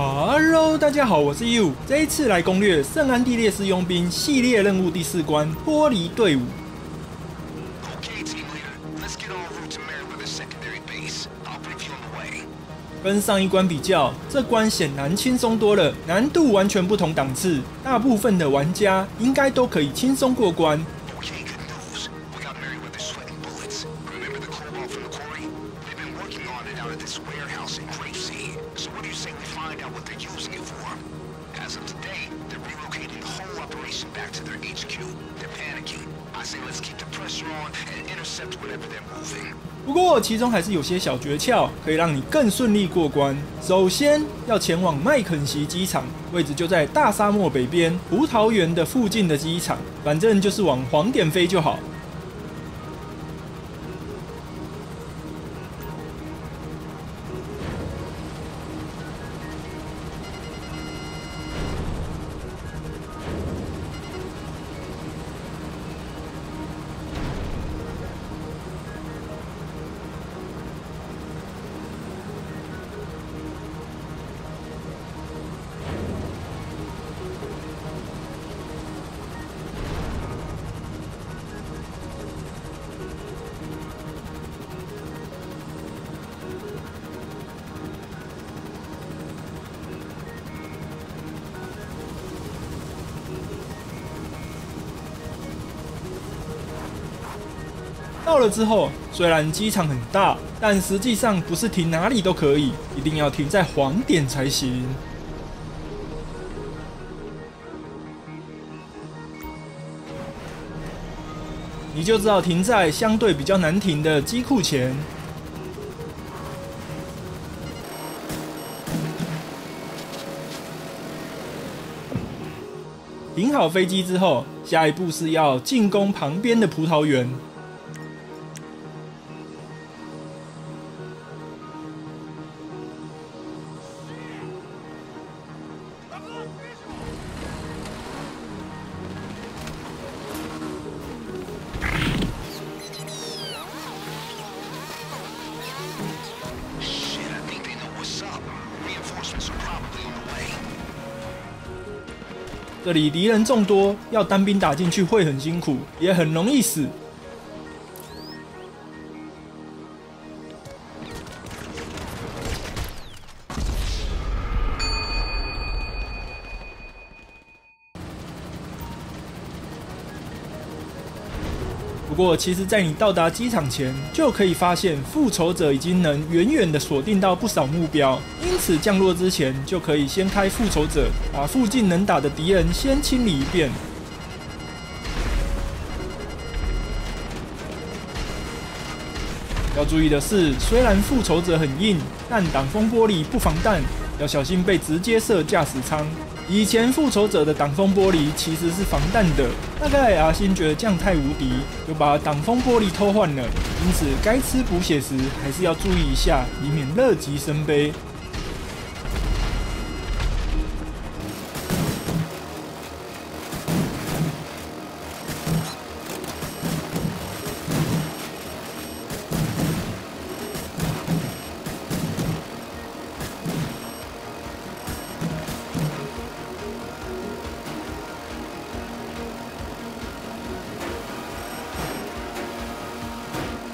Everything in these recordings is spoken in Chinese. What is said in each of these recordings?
Hello，大家好，我是 You。这一次来攻略圣安地列斯佣兵系列任务第四关——脱离队伍。跟上一关比较，这关显然轻松多了，难度完全不同档次。大部分的玩家应该都可以轻松过关。不过其中还是有些小诀窍，可以让你更顺利过关。首先要前往麦肯锡机场，位置就在大沙漠北边胡桃园的附近的机场，反正就是往黄点飞就好。到了之后，虽然机场很大，但实际上不是停哪里都可以，一定要停在黄点才行。你就知道停在相对比较难停的机库前。停好飞机之后，下一步是要进攻旁边的葡萄园。这里敌人众多，要单兵打进去会很辛苦，也很容易死。不过，其实，在你到达机场前，就可以发现复仇者已经能远远的锁定到不少目标，因此降落之前就可以先开复仇者，把附近能打的敌人先清理一遍。要注意的是，虽然复仇者很硬，但挡风玻璃不防弹，要小心被直接射驾驶舱。以前复仇者的挡风玻璃其实是防弹的，大概阿星觉得这样太无敌，就把挡风玻璃偷换了。因此，该吃补血时还是要注意一下，以免乐极生悲。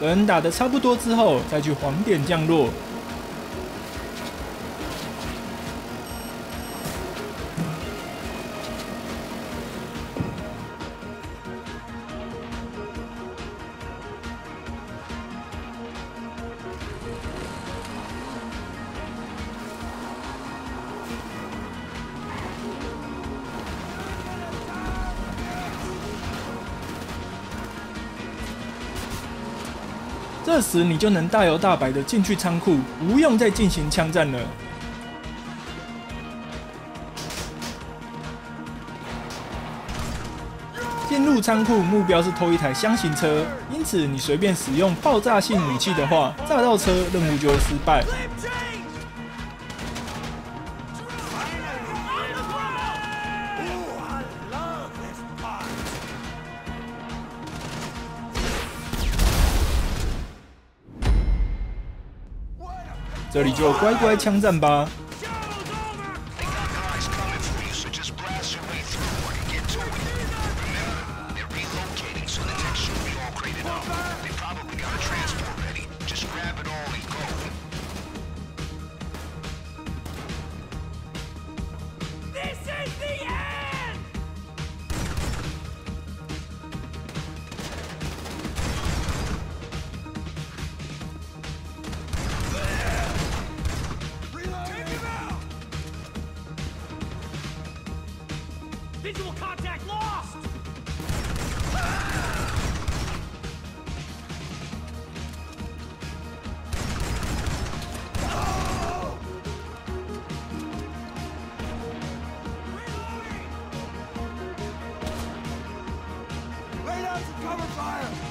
等打得差不多之后，再去黄点降落。这时你就能大摇大摆的进去仓库，不用再进行枪战了。进入仓库目标是偷一台箱型车，因此你随便使用爆炸性武器的话，炸到车任务就会失败。这里就乖乖枪战吧。Visual contact lost! Lay down some cover fire!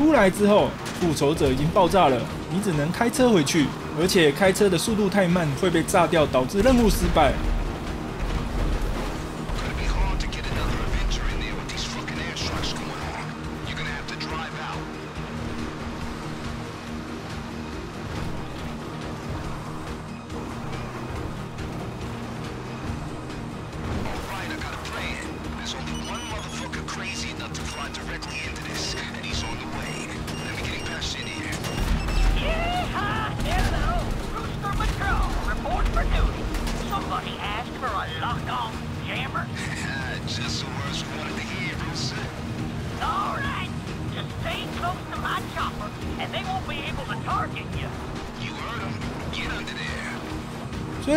出来之后，复仇者已经爆炸了，你只能开车回去，而且开车的速度太慢会被炸掉，导致任务失败。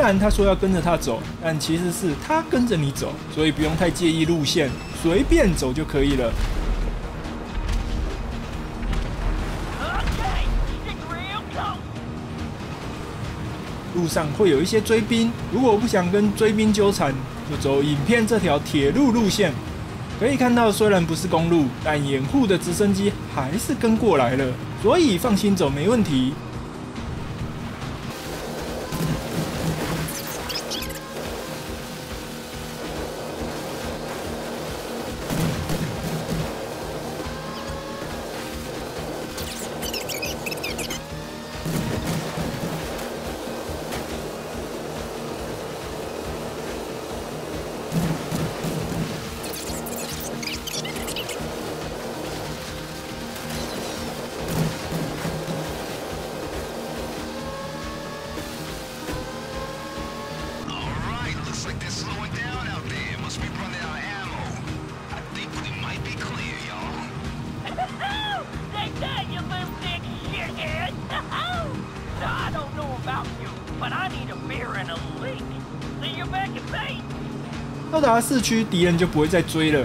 虽然他说要跟着他走，但其实是他跟着你走，所以不用太介意路线，随便走就可以了。路上会有一些追兵，如果不想跟追兵纠缠，就走影片这条铁路路线。可以看到，虽然不是公路，但掩护的直升机还是跟过来了，所以放心走没问题。到达市区，敌人就不会再追了。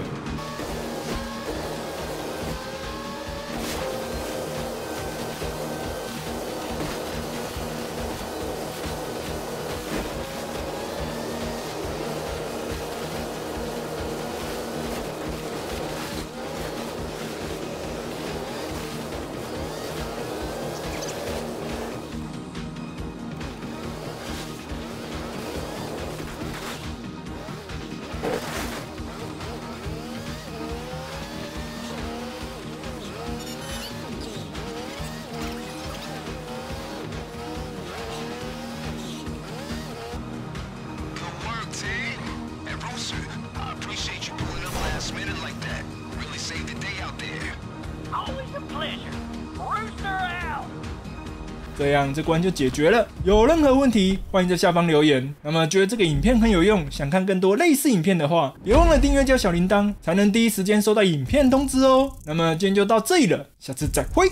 这样这关就解决了。有任何问题，欢迎在下方留言。那么觉得这个影片很有用，想看更多类似影片的话，别忘了订阅加小铃铛，才能第一时间收到影片通知哦。那么今天就到这里了，下次再会。